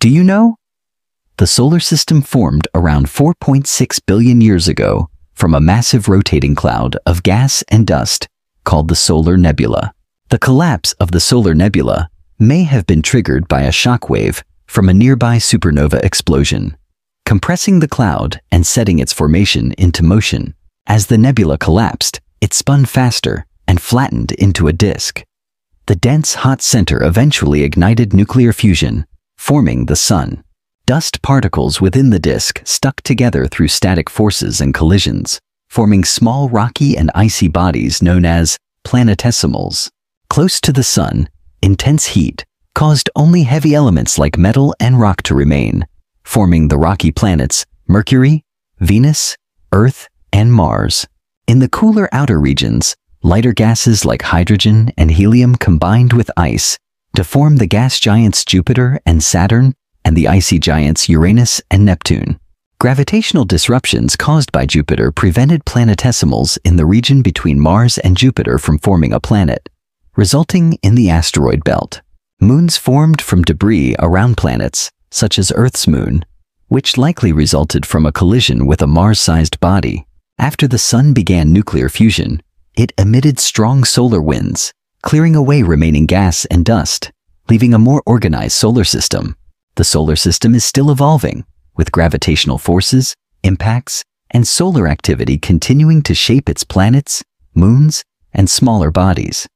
Do you know? The solar system formed around 4.6 billion years ago from a massive rotating cloud of gas and dust called the solar nebula. The collapse of the solar nebula may have been triggered by a shock wave from a nearby supernova explosion, compressing the cloud and setting its formation into motion. As the nebula collapsed, it spun faster and flattened into a disk. The dense, hot center eventually ignited nuclear fusion, forming the Sun. Dust particles within the disk stuck together through static forces and collisions, forming small rocky and icy bodies known as planetesimals. Close to the Sun, intense heat caused only heavy elements like metal and rock to remain, forming the rocky planets Mercury, Venus, Earth, and Mars. In the cooler outer regions, lighter gases like hydrogen and helium combined with ice to form the gas giants Jupiter and Saturn and the icy giants Uranus and Neptune. Gravitational disruptions caused by Jupiter prevented planetesimals in the region between Mars and Jupiter from forming a planet, resulting in the asteroid belt. Moons formed from debris around planets, such as Earth's moon, which likely resulted from a collision with a Mars-sized body. After the Sun began nuclear fusion, it emitted strong solar winds, clearing away remaining gas and dust, leaving a more organized solar system. The solar system is still evolving, with gravitational forces, impacts, and solar activity continuing to shape its planets, moons, and smaller bodies.